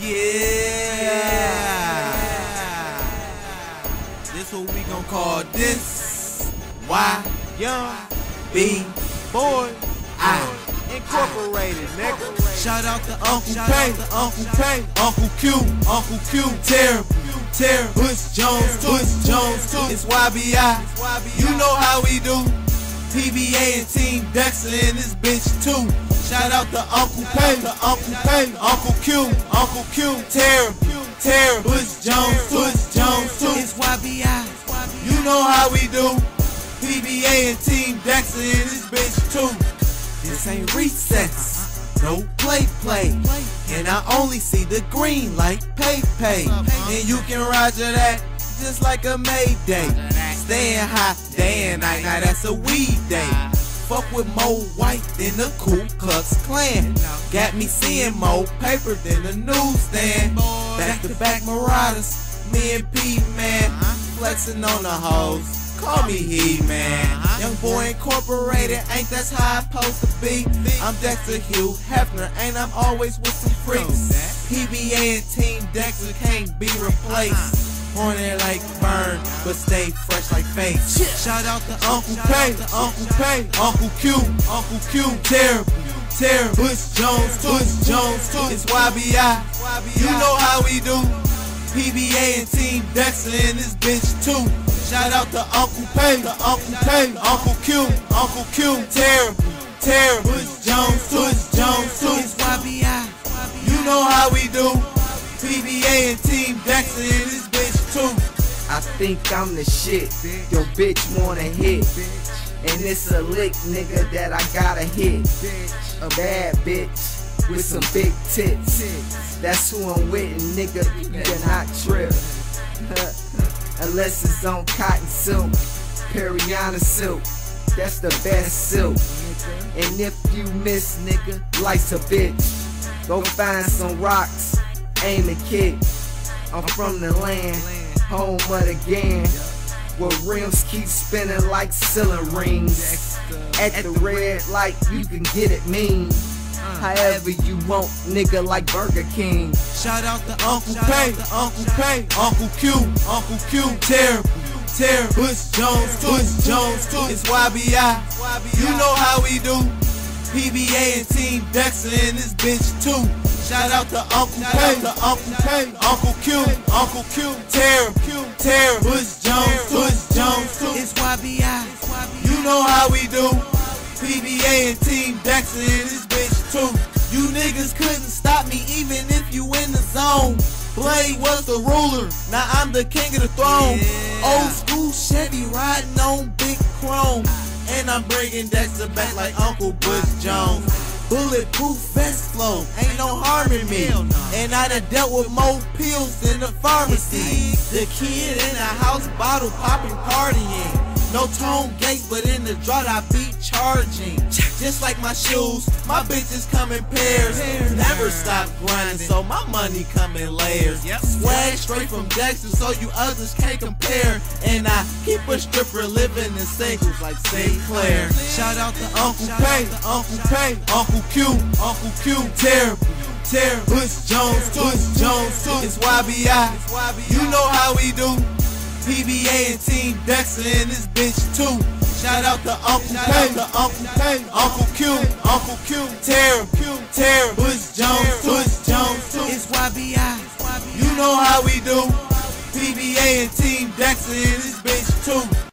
Yeah. This what we gon' call this. Y Young B boy I. incorporated, nigga. Shout out to Uncle Pay, Uncle Pay, Uncle Q, Uncle Q, terrible, terrible. Bush Jones, Bush Jones too. It's YBI. You know how we do. PBA and Team Dexter in this bitch too. Shout out to Uncle Pay, to Uncle Pay, Uncle Q, Uncle Q, terrible, terrible. Bush Jones, Bush Jones too. It's YBI. You know how we do. PBA and Team Dexter in this bitch too. This ain't recess, no play play. And I only see the green like pay pay. And you can roger that just like a Mayday. Staying high day and night, now that's a weed day. Fuck with more white than the Ku Klux Klan. Got me seeing more paper than the newsstand. Back to back marauders, me and P man, flexing on the hoes. Call me He Man. Young boy incorporated, ain't that's how I supposed to be. I'm Dexter Hugh Hefner, ain't I'm always with some freaks. PBA and Team Dexter can't be replaced. Horny like but stay fresh like face. Shout out to Uncle Pay, Uncle Pay, Uncle Q, Uncle Q, terrible, terrible. Bush Jones, Bush Jones too. It's YBI. You know how we do. PBA and Team Dexter in this bitch too. Shout out to Uncle Pay, to Uncle Pay, Uncle Q, Uncle Q, terrible, terrible. Bush Jones, Bush Jones too. It's YBI. I think I'm the shit. Your bitch wanna hit. And it's a lick, nigga, that I gotta hit. A bad bitch with some big tits. That's who I'm with, nigga, you cannot trip. Unless it's on cotton silk, Periana silk. That's the best silk. And if you miss, nigga, life's a bitch. Go find some rocks, aim and kick. I'm from the land, home of the. Where rims keep spinning like ceiling rings. At the red light, you can get it mean. However you want, nigga, like Burger King. Shout out to Uncle Pay, Uncle Pay, Uncle Q, Uncle Q, terrible, terrible. Bush Jones, Bush Jones too. It's YBI. You know how we do. PBA and Team Dexter in this bitch too. Shout out to Uncle Pay, Uncle Pay, Uncle Q, Uncle Q, terrible, terrible. Bush Jones, Bush Jones too. It's YBI. You know how we do. PBA and Team Dexter in this bitch too. You niggas couldn't stop me even if you in the zone. Blade was the ruler, now I'm the king of the throne. Old school Chevy riding on big chrome. And I'm bringing Dexter back like Uncle Bush Jones. Bulletproof vest flow, ain't no harm in me. And I done dealt with more pills than the pharmacy. The kid in the house, bottle popping, partying. No tone gates, but in the drought I be charging. Just like my shoes, my bitches come in pairs. Never stop grinding, so my money come in layers. Swag straight from Dexter, so you others can't compare. And I a stripper living in singles like St. Clair. Shout out to Uncle Pay, Uncle Pay, Uncle Q, Uncle Q, terrible. Terrible. Bush Jones, Bush Jones too. It's YBI. You know how we do. PBA and Team Dexter in this bitch too. Shout out to Uncle Pay, to Uncle Pay, Uncle Q, Uncle Q, terrible, terrible. Bush Jones, Bush Jones too. It's YBI. You know how we do. PBA and Team Dexter in this bitch too.